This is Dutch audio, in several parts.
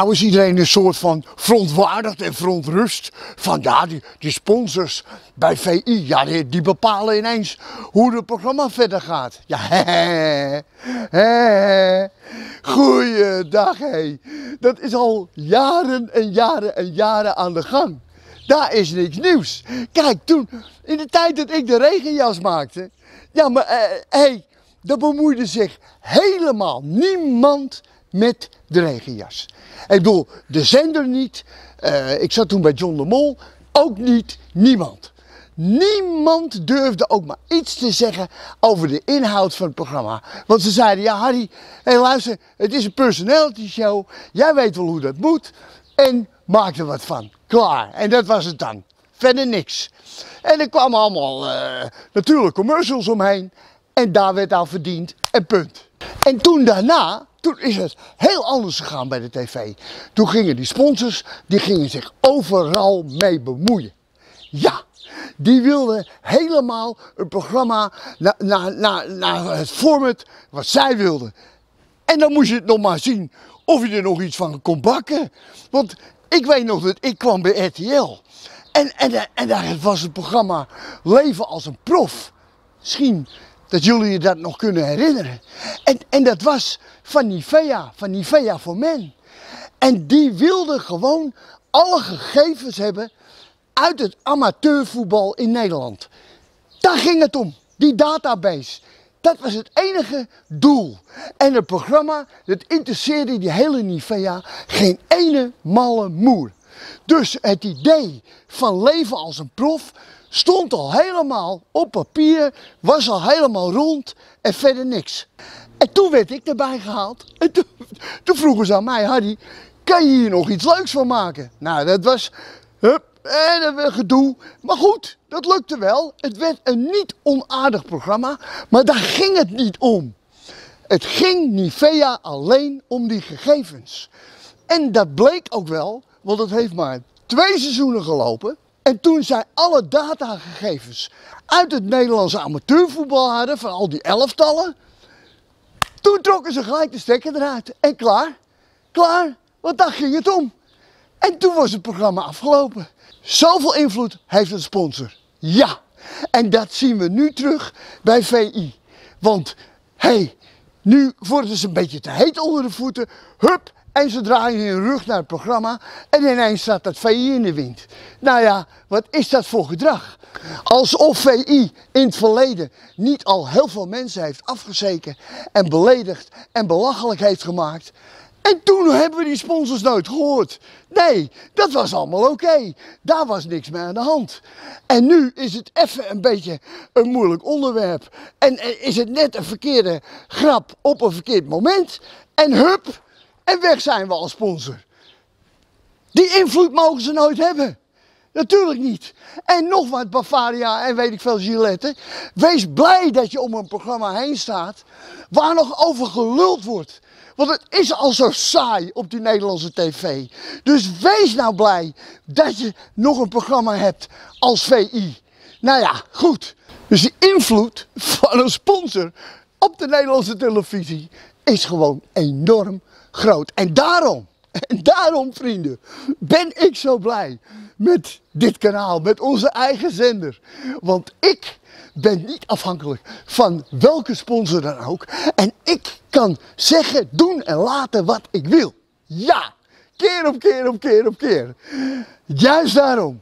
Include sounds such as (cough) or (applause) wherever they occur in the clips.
Nou is iedereen een soort van verontwaardigd en verontrust. Van ja, die, sponsors bij VI, ja, die, bepalen ineens hoe het programma verder gaat. Ja, (laughs) hè, hè. Goeiedag, hé. Dat is al jaren en jaren en jaren aan de gang. Daar is niks nieuws. Kijk, toen, in de tijd dat ik de regenjas maakte, ja, maar hé, eh, hey, daar bemoeide zich helemaal niemand met de regenjas. Ik bedoel, de zender niet, eh, ik zat toen bij John de Mol, ook niet, niemand. Niemand durfde ook maar iets te zeggen over de inhoud van het programma. Want ze zeiden, ja Harry, hey, luister, het is een personality show, jij weet wel hoe dat moet en maak er wat van. Klaar, en dat was het dan. Verder niks. En er kwamen allemaal uh, natuurlijk commercials omheen en daar werd aan verdiend en punt. En toen daarna, toen is het heel anders gegaan bij de tv. Toen gingen die sponsors, die gingen zich overal mee bemoeien. Ja, die wilden helemaal een programma naar, het format wat zij wilden. En dan moest je het nog maar zien of je er nog iets van kon bakken. Want ik weet nog dat ik kwam bij RTL. En, en, en daar was het programma Leven als een prof. Misschien dat jullie je dat nog kunnen herinneren. En, en dat was van Nivea, van Nivea voor Men. En die wilden gewoon alle gegevens hebben uit het amateurvoetbal in Nederland. Daar ging het om, die database. Dat was het enige doel. En het programma, dat interesseerde die hele Nivea geen ene malle moer. Dus het idee van leven als een prof stond al helemaal op papier, was al helemaal rond en verder niks. En toen werd ik erbij gehaald. En toen, vroegen ze aan mij, Harry, kan je hier nog iets leuks van maken? Nou, dat was, hup, en gedoe. Maar goed, dat lukte wel. Het werd een niet onaardig programma, maar daar ging het niet om. Het ging Nivea alleen om die gegevens. En dat bleek ook wel, want het heeft maar twee seizoenen gelopen. En toen zij alle datagegevens uit het Nederlandse amateurvoetbal hadden, van al die elftallen, toen trokken ze gelijk de stekker eruit. En klaar, klaar, want daar ging het om. En toen was het programma afgelopen. Zoveel invloed heeft een sponsor. Ja, en dat zien we nu terug bij VI. Want, hé, hey, nu worden ze een beetje te heet onder de voeten. Hup, en ze draaien hun rug naar het programma en ineens staat dat VI in de wind. Nou ja, wat is dat voor gedrag? Alsof VI in het verleden niet al heel veel mensen heeft afgezeken en beledigd en belachelijk heeft gemaakt. En toen hebben we die sponsors nooit gehoord. Nee, dat was allemaal oké. Daar was niks meer aan de hand. En nu is het even een beetje een moeilijk onderwerp. En is het net een verkeerde grap op een verkeerd moment. En hup, en weg zijn we als sponsor. Die invloed mogen ze nooit hebben. Natuurlijk niet. En nog wat Bavaria en weet ik veel Gillette. Wees blij dat je om een programma heen staat waar nog over geluld wordt. Want het is al zo saai op die Nederlandse tv. Dus wees nou blij dat je nog een programma hebt als VI. Nou ja, goed. Dus die invloed (laughs) van een sponsor op de Nederlandse televisie is gewoon enorm groot. En daarom, (laughs) en daarom vrienden, ben ik zo blij met dit kanaal, met onze eigen zender. Want ik ben niet afhankelijk van welke sponsor dan ook. En ik kan zeggen, doen en laten wat ik wil. Ja, keer op keer op keer op keer. Juist daarom.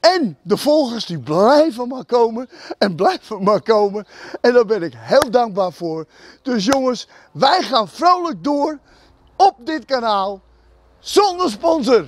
En de volgers die blijven maar komen en blijven maar komen. En daar ben ik heel dankbaar voor. Dus jongens, wij gaan vrolijk door op dit kanaal zonder sponsor.